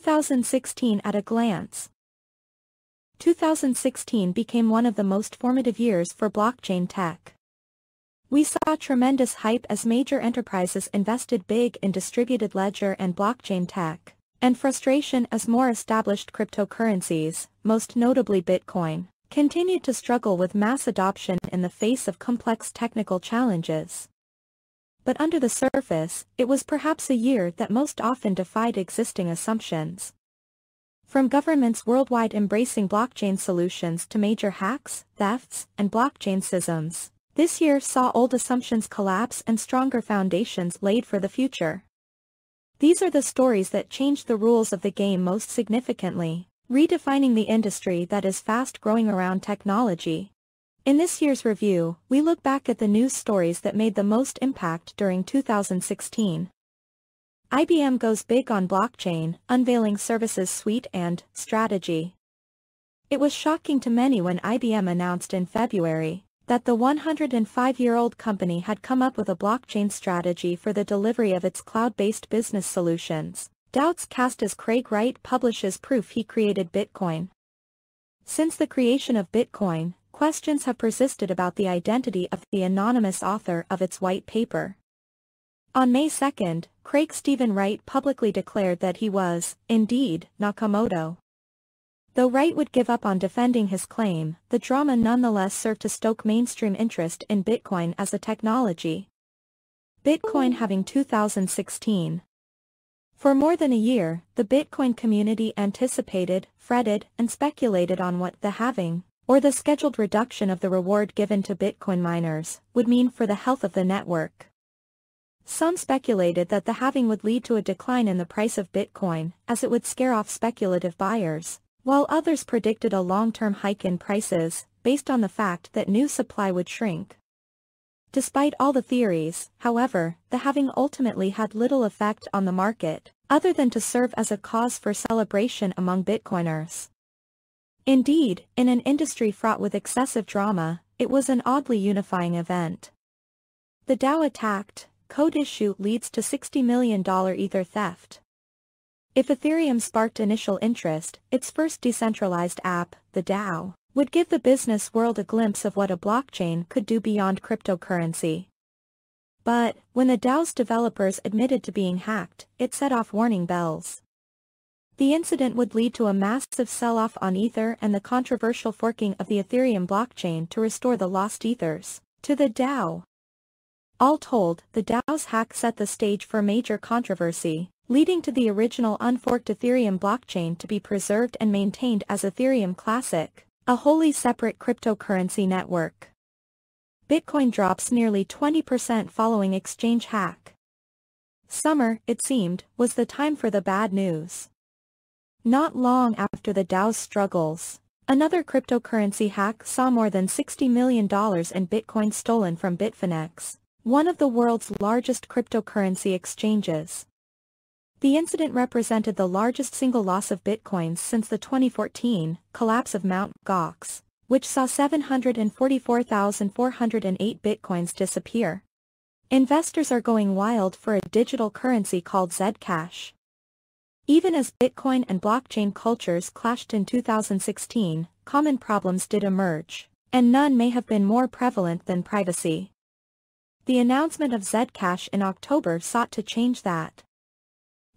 2016 at a glance. 2016 became one of the most formative years for blockchain tech. We saw tremendous hype as major enterprises invested big in distributed ledger and blockchain tech, and frustration as more established cryptocurrencies, most notably Bitcoin, continued to struggle with mass adoption in the face of complex technical challenges. But under the surface, it was perhaps a year that most often defied existing assumptions. From governments worldwide embracing blockchain solutions to major hacks, thefts, and blockchain schisms, this year saw old assumptions collapse and stronger foundations laid for the future. These are the stories that changed the rules of the game most significantly, redefining the industry that is fast growing around technology. In this year's review, we look back at the news stories that made the most impact during 2016. IBM goes big on blockchain, unveiling services suite and strategy. It was shocking to many when IBM announced in February that the 105-year-old company had come up with a blockchain strategy for the delivery of its cloud-based business solutions. Doubts cast as Craig Wright publishes proof he created Bitcoin. Since the creation of Bitcoin, questions have persisted about the identity of the anonymous author of its white paper. On May 2, Craig Stephen Wright publicly declared that he was, indeed, Nakamoto. Though Wright would give up on defending his claim, the drama nonetheless served to stoke mainstream interest in Bitcoin as a technology. Bitcoin halving 2016 For more than a year, the Bitcoin community anticipated, fretted, and speculated on what the halving, or the scheduled reduction of the reward given to Bitcoin miners, would mean for the health of the network. Some speculated that the halving would lead to a decline in the price of Bitcoin, as it would scare off speculative buyers, while others predicted a long-term hike in prices, based on the fact that new supply would shrink. Despite all the theories, however, the halving ultimately had little effect on the market, other than to serve as a cause for celebration among Bitcoiners. Indeed, in an industry fraught with excessive drama, it was an oddly unifying event. The DAO attacked, code issue leads to $60 million Ether theft. If Ethereum sparked initial interest, its first decentralized app, the DAO, would give the business world a glimpse of what a blockchain could do beyond cryptocurrency. But, when the DAO's developers admitted to being hacked, it set off warning bells. The incident would lead to a massive sell-off on Ether and the controversial forking of the Ethereum blockchain to restore the lost Ethers to the DAO. All told, the DAO's hack set the stage for major controversy, leading to the original unforked Ethereum blockchain to be preserved and maintained as Ethereum Classic, a wholly separate cryptocurrency network. Bitcoin drops nearly 20% following exchange hack. Summer, it seemed, was the time for the bad news. Not long after the DAO's struggles, another cryptocurrency hack saw more than $60 million in Bitcoin stolen from Bitfinex, one of the world's largest cryptocurrency exchanges. The incident represented the largest single loss of bitcoins since the 2014 collapse of Mt. Gox, which saw 744,408 bitcoins disappear. Investors are going wild for a digital currency called Zcash. Even as Bitcoin and blockchain cultures clashed in 2016, common problems did emerge, and none may have been more prevalent than privacy. The announcement of Zcash in October sought to change that.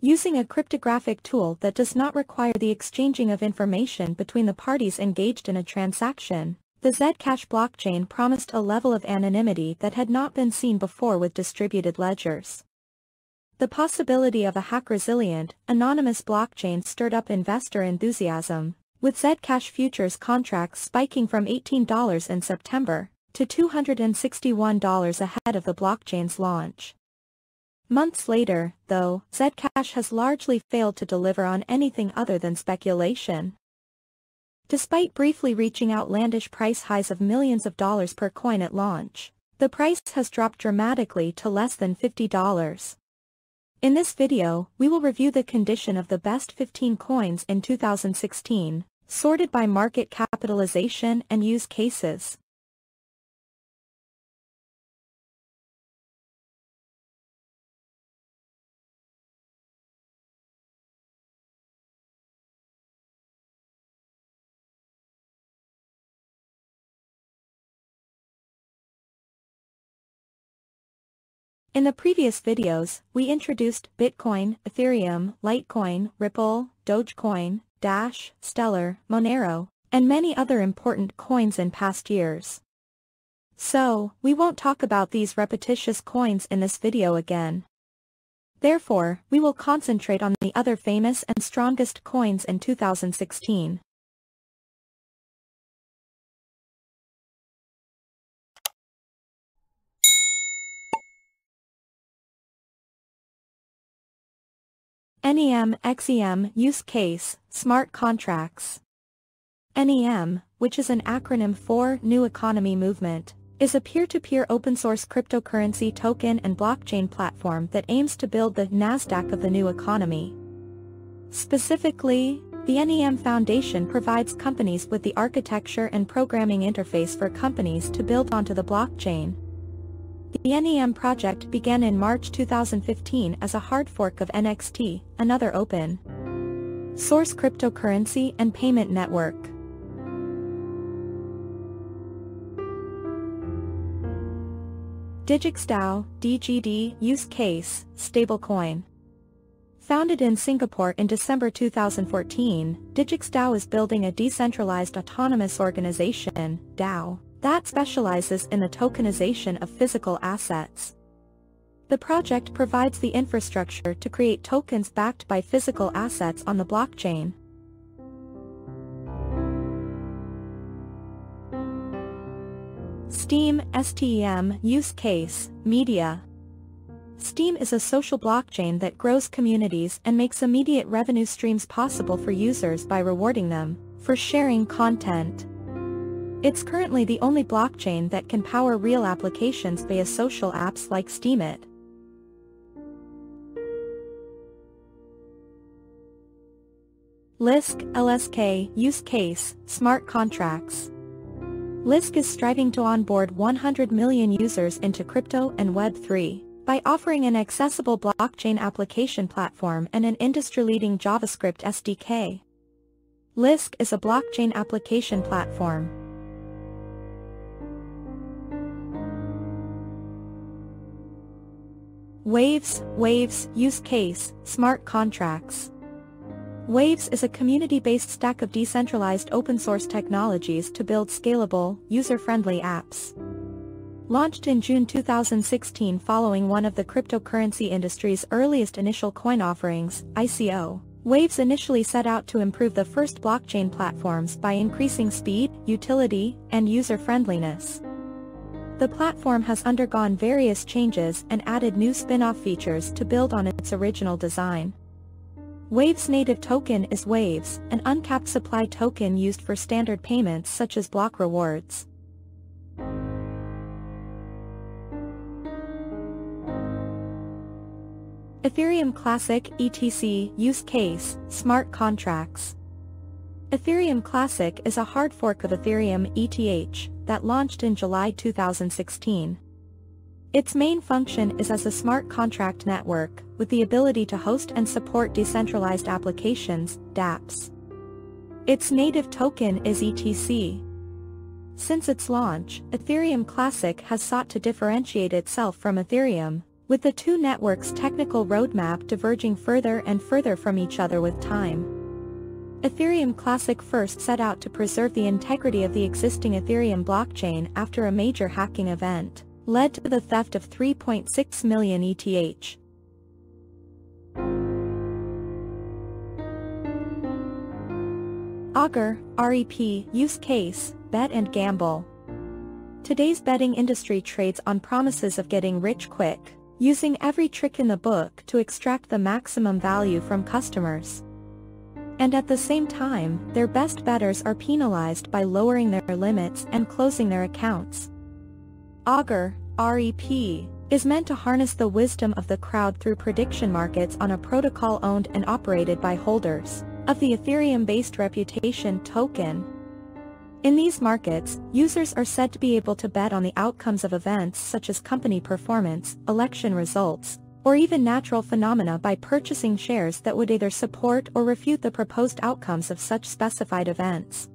Using a cryptographic tool that does not require the exchanging of information between the parties engaged in a transaction, the Zcash blockchain promised a level of anonymity that had not been seen before with distributed ledgers. The possibility of a hack-resilient, anonymous blockchain stirred up investor enthusiasm, with Zcash futures contracts spiking from $18 in September to $261 ahead of the blockchain's launch. Months later, though, Zcash has largely failed to deliver on anything other than speculation. Despite briefly reaching outlandish price highs of millions of dollars per coin at launch, the price has dropped dramatically to less than $50. In this video, we will review the condition of the best 15 coins in 2016, sorted by market capitalization and use cases. In the previous videos, we introduced Bitcoin, Ethereum, Litecoin, Ripple, Dogecoin, Dash, Stellar, Monero, and many other important coins in past years. So, we won't talk about these repetitious coins in this video again. Therefore, we will concentrate on the other famous and strongest coins in 2016. NEM XEM Use Case Smart Contracts NEM, which is an acronym for New Economy Movement, is a peer-to-peer open-source cryptocurrency token and blockchain platform that aims to build the NASDAQ of the new economy. Specifically, the NEM Foundation provides companies with the architecture and programming interface for companies to build onto the blockchain, the NEM project began in March 2015 as a hard fork of NXT, another open source cryptocurrency and payment network. DigixDAO, DGD, use case, stablecoin. Founded in Singapore in December 2014, DigixDAO is building a decentralized autonomous organization, DAO, that specializes in the tokenization of physical assets. The project provides the infrastructure to create tokens backed by physical assets on the blockchain. Steem STEEM Use Case Media Steem is a social blockchain that grows communities and makes immediate revenue streams possible for users by rewarding them for sharing content. It's currently the only blockchain that can power real applications via social apps like Steemit. Lisk LSK Use Case Smart Contracts Lisk is striving to onboard 100 million users into crypto and Web3 by offering an accessible blockchain application platform and an industry-leading JavaScript SDK. Lisk is a blockchain application platform Waves, Waves, Use Case, Smart Contracts. Waves is a community-based stack of decentralized open-source technologies to build scalable, user-friendly apps. Launched in June 2016 following one of the cryptocurrency industry's earliest initial coin offerings, ICO, Waves initially set out to improve the first blockchain platforms by increasing speed, utility, and user-friendliness. The platform has undergone various changes and added new spin-off features to build on its original design. Waves native token is Waves, an uncapped supply token used for standard payments such as block rewards. Ethereum Classic ETC Use Case Smart Contracts Ethereum Classic is a hard fork of Ethereum ETH, that launched in July 2016. Its main function is as a smart contract network, with the ability to host and support decentralized applications, dApps. Its native token is ETC. Since its launch, Ethereum Classic has sought to differentiate itself from Ethereum, with the two networks' technical roadmap diverging further and further from each other with time. Ethereum Classic first set out to preserve the integrity of the existing Ethereum blockchain after a major hacking event, led to the theft of 3.6 million ETH. Augur, REP, use case, bet and gamble. Today's betting industry trades on promises of getting rich quick, using every trick in the book to extract the maximum value from customers. And at the same time, their best bettors are penalized by lowering their limits and closing their accounts. Augur, REP, is meant to harness the wisdom of the crowd through prediction markets on a protocol owned and operated by holders of the Ethereum-based reputation token. In these markets, users are said to be able to bet on the outcomes of events such as company performance, election results, or even natural phenomena by purchasing shares that would either support or refute the proposed outcomes of such specified events.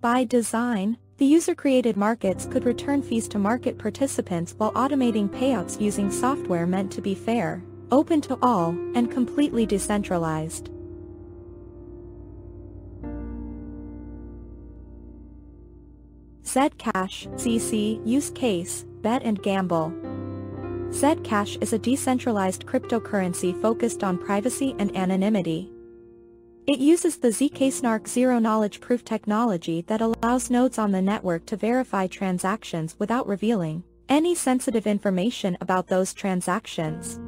By design, The user-created markets could return fees to market participants while automating payouts using software meant to be fair, open to all, and completely decentralized. Zcash, ZC, use case, bet and gamble. Zcash is a decentralized cryptocurrency focused on privacy and anonymity. It uses the zk-SNARK zero-knowledge proof technology that allows nodes on the network to verify transactions without revealing any sensitive information about those transactions.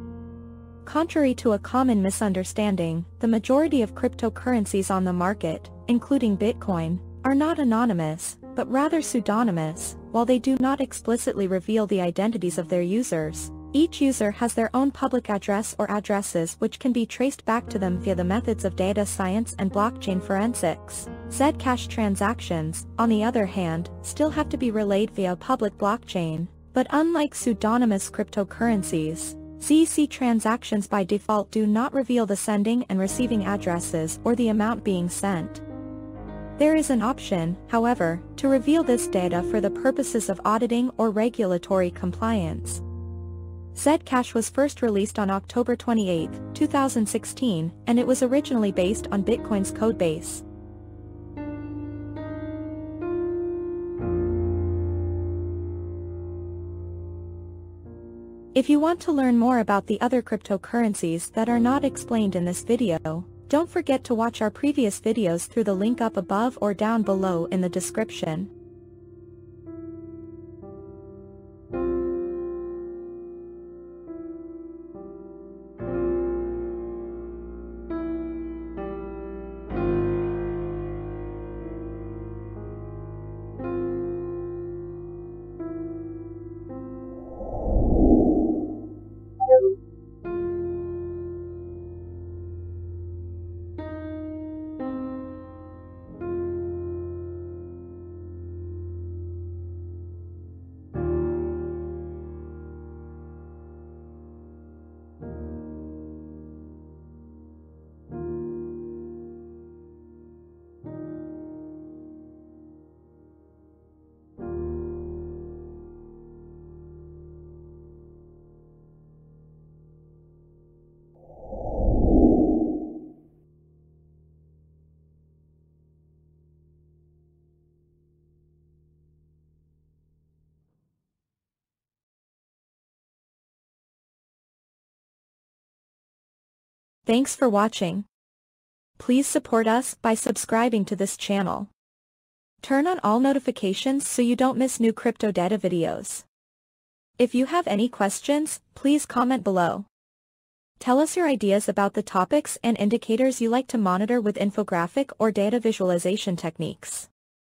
Contrary to a common misunderstanding, the majority of cryptocurrencies on the market, including Bitcoin, are not anonymous, but rather pseudonymous, while they do not explicitly reveal the identities of their users. Each user has their own public address or addresses which can be traced back to them via the methods of data science and blockchain forensics. Zcash transactions, on the other hand, still have to be relayed via a public blockchain, but unlike pseudonymous cryptocurrencies, ZC transactions by default do not reveal the sending and receiving addresses or the amount being sent. There is an option, however, to reveal this data for the purposes of auditing or regulatory compliance. Zcash was first released on October 28, 2016, and it was originally based on Bitcoin's codebase. If you want to learn more about the other cryptocurrencies that are not explained in this video, don't forget to watch our previous videos through the link up above or down below in the description. Thanks for watching. Please support us by subscribing to this channel. Turn on all notifications so you don't miss new crypto data videos. If you have any questions, please comment below. Tell us your ideas about the topics and indicators you like to monitor with infographic or data visualization techniques.